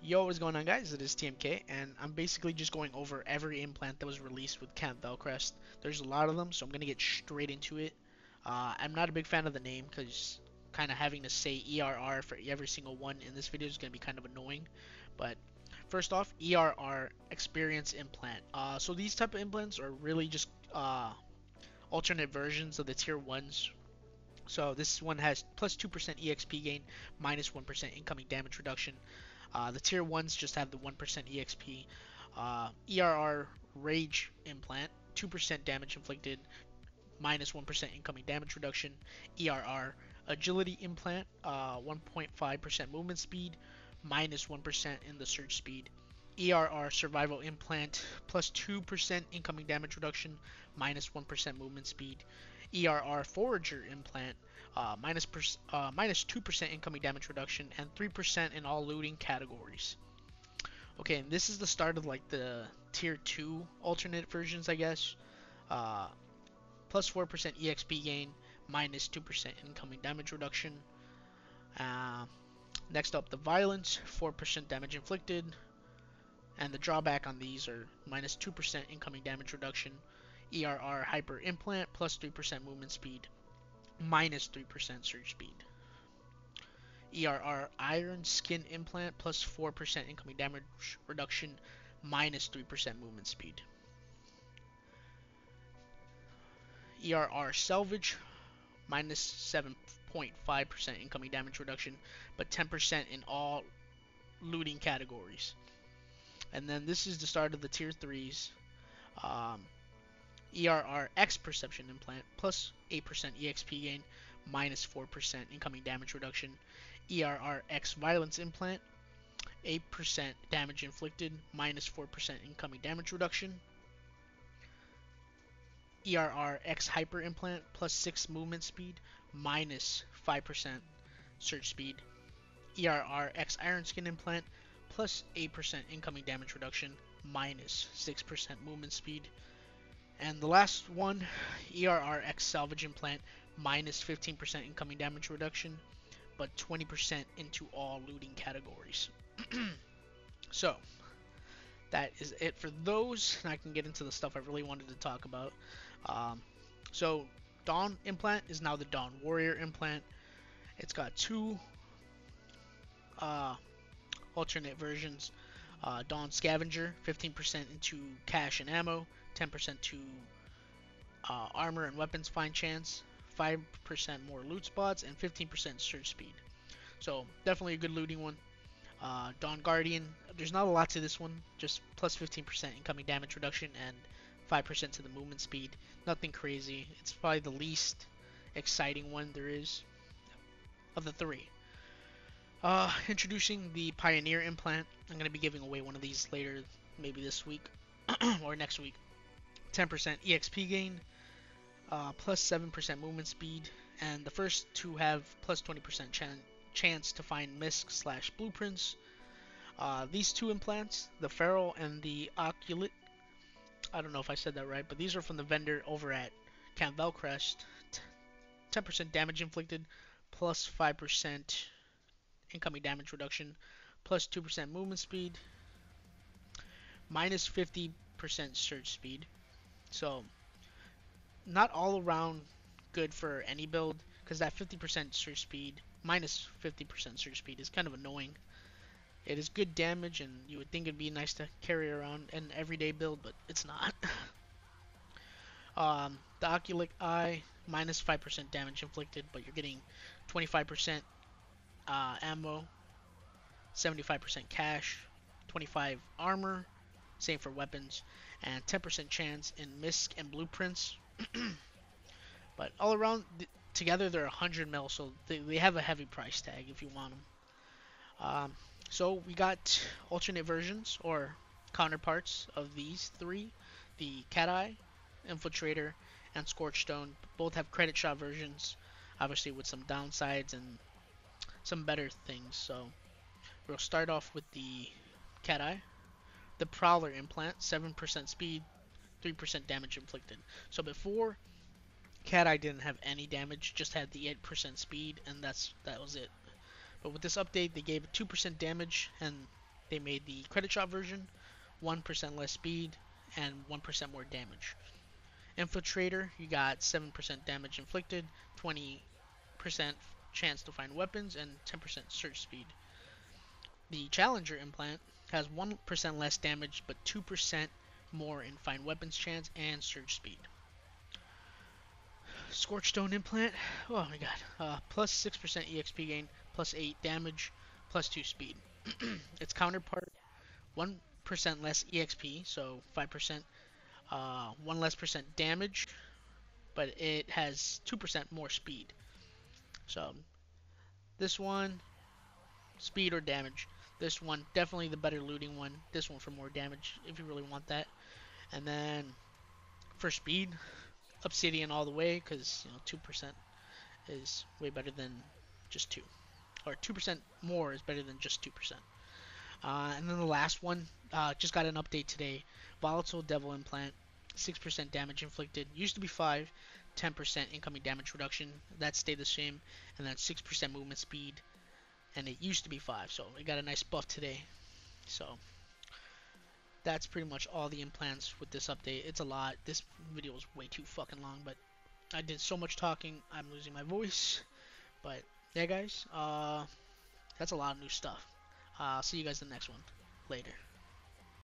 Yo, what's going on guys? It is TMK and I'm basically just going over every implant that was released with Camp Velcrest. There's a lot of them, so I'm going to get straight into it. Uh, I'm not a big fan of the name because kind of having to say ERR for every single one in this video is going to be kind of annoying. But first off, ERR Experience Implant. Uh, so these type of implants are really just uh, alternate versions of the tier 1s so this one has plus 2% EXP gain, minus 1 incoming damage reduction. Uh, the tier 1s just have the 1% EXP. Uh, ERR Rage Implant, 2% damage inflicted, minus 1 incoming damage reduction. ERR Agility Implant, uh, 1.5% movement speed, minus 1 in the search speed. ERR Survival Implant, plus 2% incoming damage reduction, minus 1 movement speed. ERR Forager implant, uh, minus, uh, minus 2% incoming damage reduction, and 3% in all looting categories. Okay, and this is the start of like the tier 2 alternate versions, I guess. Uh, plus 4% EXP gain, minus 2% incoming damage reduction. Uh, next up, the violence, 4% damage inflicted. And the drawback on these are minus 2% incoming damage reduction, ERR Hyper Implant plus 3% movement speed, minus 3% search speed. ERR Iron Skin Implant plus 4% incoming damage reduction, minus 3% movement speed. ERR Salvage minus 7.5% incoming damage reduction, but 10% in all looting categories. And then this is the start of the tier 3s. Um, ERR X Perception Implant, plus 8% EXP gain, minus 4% incoming damage reduction. ERRX Violence Implant, 8% damage inflicted, minus 4% incoming damage reduction. ERRX Hyper Implant, plus 6 movement speed, minus 5% search speed. ERRX Iron Skin Implant, plus 8% incoming damage reduction, minus 6% movement speed. And the last one, ERRX salvage implant, minus 15% incoming damage reduction, but 20% into all looting categories. so, that is it for those. I can get into the stuff I really wanted to talk about. Um, so, Dawn implant is now the Dawn Warrior implant. It's got two uh, alternate versions. Uh, Dawn Scavenger, 15% into cash and ammo, 10% to uh, armor and weapons find chance, 5% more loot spots, and 15% search speed. So definitely a good looting one. Uh, Dawn Guardian, there's not a lot to this one, just plus 15% incoming damage reduction and 5% to the movement speed. Nothing crazy. It's probably the least exciting one there is of the three. Uh, introducing the Pioneer implant. I'm going to be giving away one of these later, maybe this week or next week. 10% EXP gain, uh, plus 7% movement speed, and the first two have plus 20% ch chance to find misc slash blueprints. Uh, these two implants, the Feral and the Oculate, I don't know if I said that right, but these are from the vendor over at Camp Velcrest. 10% damage inflicted, plus 5% incoming damage reduction, plus 2% movement speed, minus 50% search speed, so, not all around good for any build, because that 50% search speed, minus 50% search speed, is kind of annoying. It is good damage, and you would think it'd be nice to carry around an everyday build, but it's not. um, the Oculic Eye, minus 5% damage inflicted, but you're getting 25% uh, ammo, 75% cash, 25 armor, same for weapons, and 10% chance in misc and blueprints. but all around, th together they're 100 mil, so they, they have a heavy price tag if you want them. Um, so we got alternate versions or counterparts of these three: the Cat Eye, Infiltrator, and Scorchstone. Both have credit shop versions, obviously with some downsides and some better things. So we'll start off with the Cat Eye the Prowler implant, 7% speed, 3% damage inflicted. So before, Cat Eye didn't have any damage, just had the 8% speed, and that's that was it. But with this update, they gave 2% damage and they made the credit shop version, 1% less speed and 1% more damage. Infiltrator, you got 7% damage inflicted, 20% chance to find weapons, and 10% search speed. The Challenger implant has 1% less damage, but 2% more in find weapons chance and search speed. Scorchstone implant, oh my god, uh, plus 6% EXP gain, plus 8 damage, plus 2 speed. its counterpart, 1% less EXP, so 5%, uh, 1 less percent damage, but it has 2% more speed. So, this one, speed or damage. This one, definitely the better looting one. This one for more damage, if you really want that. And then, for speed, Obsidian all the way, because, you know, 2% is way better than just 2 or 2% more is better than just 2%. Uh, and then the last one, uh, just got an update today. Volatile Devil Implant, 6% damage inflicted. Used to be 5, 10% incoming damage reduction. That stayed the same. And then 6% movement speed. And it used to be 5, so it got a nice buff today. So that's pretty much all the implants with this update. It's a lot. This video was way too fucking long, but I did so much talking, I'm losing my voice. But yeah, guys, uh, that's a lot of new stuff. Uh, see you guys in the next one. Later.